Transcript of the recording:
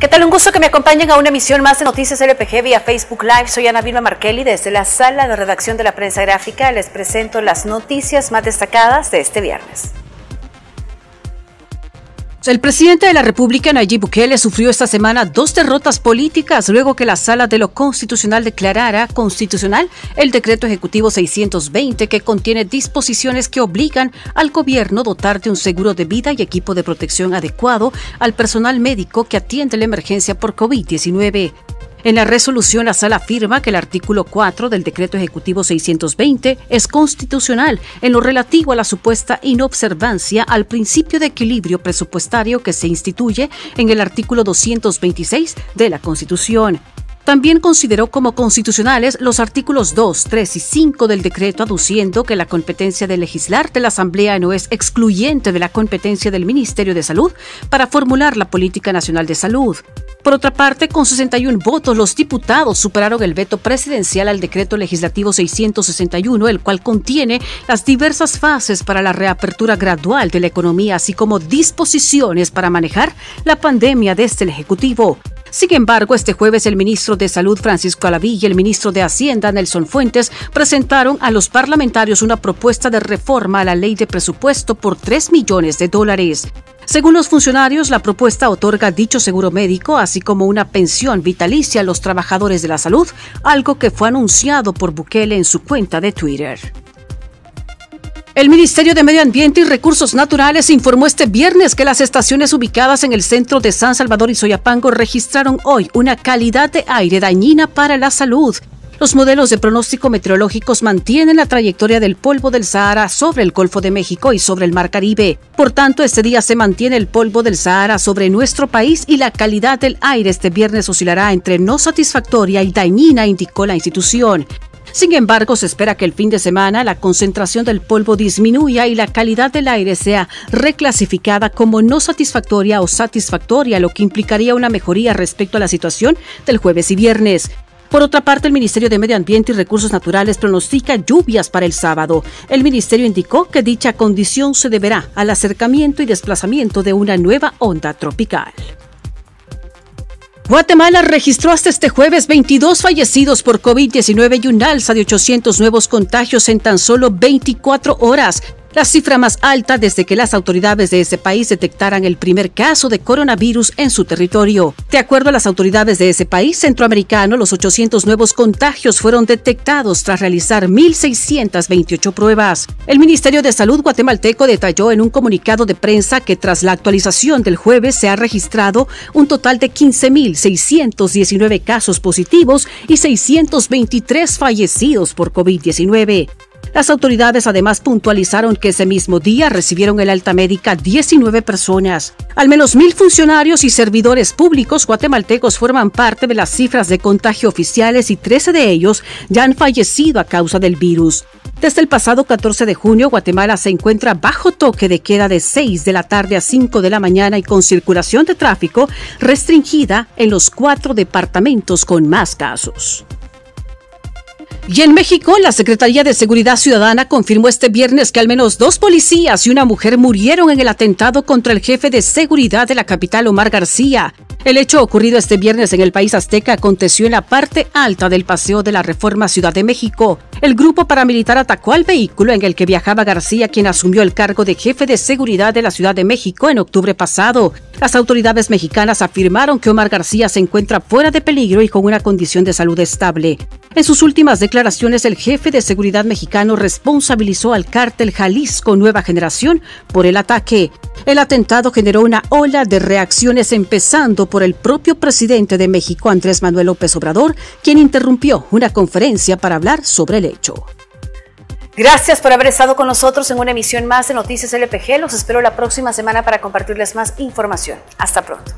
¿Qué tal? Un gusto que me acompañen a una emisión más de Noticias LPG vía Facebook Live. Soy Ana Vilma Markelly. Desde la sala de redacción de la prensa gráfica les presento las noticias más destacadas de este viernes. El presidente de la República, Nayib Bukele, sufrió esta semana dos derrotas políticas luego que la Sala de lo Constitucional declarara constitucional el decreto ejecutivo 620 que contiene disposiciones que obligan al gobierno dotar de un seguro de vida y equipo de protección adecuado al personal médico que atiende la emergencia por COVID-19. En la resolución, la sala afirma que el artículo 4 del decreto ejecutivo 620 es constitucional en lo relativo a la supuesta inobservancia al principio de equilibrio presupuestario que se instituye en el artículo 226 de la Constitución. También consideró como constitucionales los artículos 2, 3 y 5 del decreto, aduciendo que la competencia de legislar de la Asamblea no es excluyente de la competencia del Ministerio de Salud para formular la Política Nacional de Salud. Por otra parte, con 61 votos, los diputados superaron el veto presidencial al decreto legislativo 661, el cual contiene las diversas fases para la reapertura gradual de la economía, así como disposiciones para manejar la pandemia desde el Ejecutivo. Sin embargo, este jueves el ministro de Salud Francisco Alaví y el ministro de Hacienda Nelson Fuentes presentaron a los parlamentarios una propuesta de reforma a la ley de presupuesto por 3 millones de dólares. Según los funcionarios, la propuesta otorga dicho seguro médico, así como una pensión vitalicia a los trabajadores de la salud, algo que fue anunciado por Bukele en su cuenta de Twitter. El Ministerio de Medio Ambiente y Recursos Naturales informó este viernes que las estaciones ubicadas en el centro de San Salvador y Soyapango registraron hoy una calidad de aire dañina para la salud. Los modelos de pronóstico meteorológicos mantienen la trayectoria del polvo del Sahara sobre el Golfo de México y sobre el Mar Caribe. Por tanto, este día se mantiene el polvo del Sahara sobre nuestro país y la calidad del aire este viernes oscilará entre no satisfactoria y dañina, indicó la institución. Sin embargo, se espera que el fin de semana la concentración del polvo disminuya y la calidad del aire sea reclasificada como no satisfactoria o satisfactoria, lo que implicaría una mejoría respecto a la situación del jueves y viernes. Por otra parte, el Ministerio de Medio Ambiente y Recursos Naturales pronostica lluvias para el sábado. El ministerio indicó que dicha condición se deberá al acercamiento y desplazamiento de una nueva onda tropical. Guatemala registró hasta este jueves 22 fallecidos por COVID-19 y un alza de 800 nuevos contagios en tan solo 24 horas la cifra más alta desde que las autoridades de ese país detectaran el primer caso de coronavirus en su territorio. De acuerdo a las autoridades de ese país centroamericano, los 800 nuevos contagios fueron detectados tras realizar 1.628 pruebas. El Ministerio de Salud guatemalteco detalló en un comunicado de prensa que tras la actualización del jueves se ha registrado un total de 15.619 casos positivos y 623 fallecidos por COVID-19. Las autoridades además puntualizaron que ese mismo día recibieron el alta médica 19 personas. Al menos mil funcionarios y servidores públicos guatemaltecos forman parte de las cifras de contagio oficiales y 13 de ellos ya han fallecido a causa del virus. Desde el pasado 14 de junio, Guatemala se encuentra bajo toque de queda de 6 de la tarde a 5 de la mañana y con circulación de tráfico restringida en los cuatro departamentos con más casos. Y en México, la Secretaría de Seguridad Ciudadana confirmó este viernes que al menos dos policías y una mujer murieron en el atentado contra el jefe de seguridad de la capital, Omar García. El hecho ocurrido este viernes en el país azteca aconteció en la parte alta del Paseo de la Reforma Ciudad de México. El grupo paramilitar atacó al vehículo en el que viajaba García, quien asumió el cargo de jefe de seguridad de la Ciudad de México en octubre pasado. Las autoridades mexicanas afirmaron que Omar García se encuentra fuera de peligro y con una condición de salud estable. En sus últimas declaraciones, el jefe de seguridad mexicano responsabilizó al cártel Jalisco Nueva Generación por el ataque. El atentado generó una ola de reacciones empezando por el propio presidente de México, Andrés Manuel López Obrador, quien interrumpió una conferencia para hablar sobre el hecho. Gracias por haber estado con nosotros en una emisión más de Noticias LPG. Los espero la próxima semana para compartirles más información. Hasta pronto.